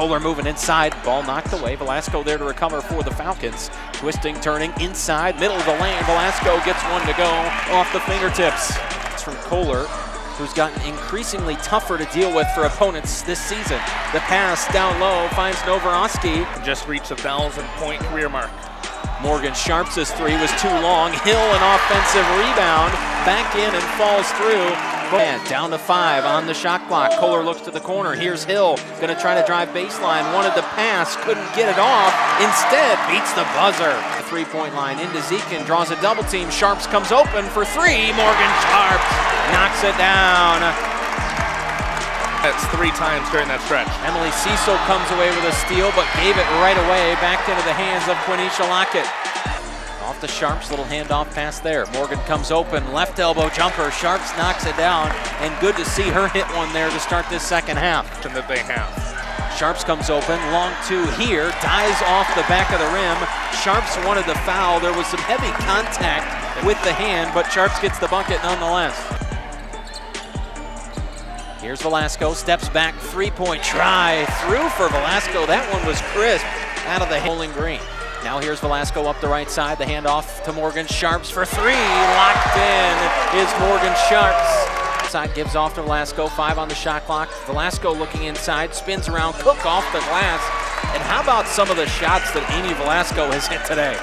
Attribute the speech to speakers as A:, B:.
A: Kohler moving inside, ball knocked away. Velasco there to recover for the Falcons. Twisting, turning inside, middle of the lane. Velasco gets one to go off the fingertips. It's from Kohler, who's gotten increasingly tougher to deal with for opponents this season. The pass down low finds Novoroski.
B: Just reached a thousand point career mark.
A: Morgan Sharps' three was too long. Hill an offensive rebound, back in and falls through. Man, down to five on the shot clock. Kohler looks to the corner. Here's Hill, gonna try to drive baseline. Wanted to pass, couldn't get it off. Instead, beats the buzzer. The three-point line into Zekin, draws a double team. Sharps comes open for three. Morgan Sharps knocks it down.
B: That's three times during that stretch.
A: Emily Cecil comes away with a steal, but gave it right away back into the hands of Quinesha Lockett. Off the Sharps, little handoff pass there. Morgan comes open, left elbow jumper. Sharps knocks it down, and good to see her hit one there to start this second half.
B: That they have.
A: Sharps comes open, long two here, dies off the back of the rim. Sharps wanted the foul. There was some heavy contact with the hand, but Sharps gets the bucket nonetheless. Here's Velasco, steps back, three-point try, through for Velasco. That one was crisp out of the Bowling Green. Now here's Velasco up the right side, the handoff to Morgan Sharps for three. Locked in is Morgan Sharps. Side gives off to Velasco, five on the shot clock. Velasco looking inside, spins around, Cook off the glass. And how about some of the shots that Amy Velasco has hit today?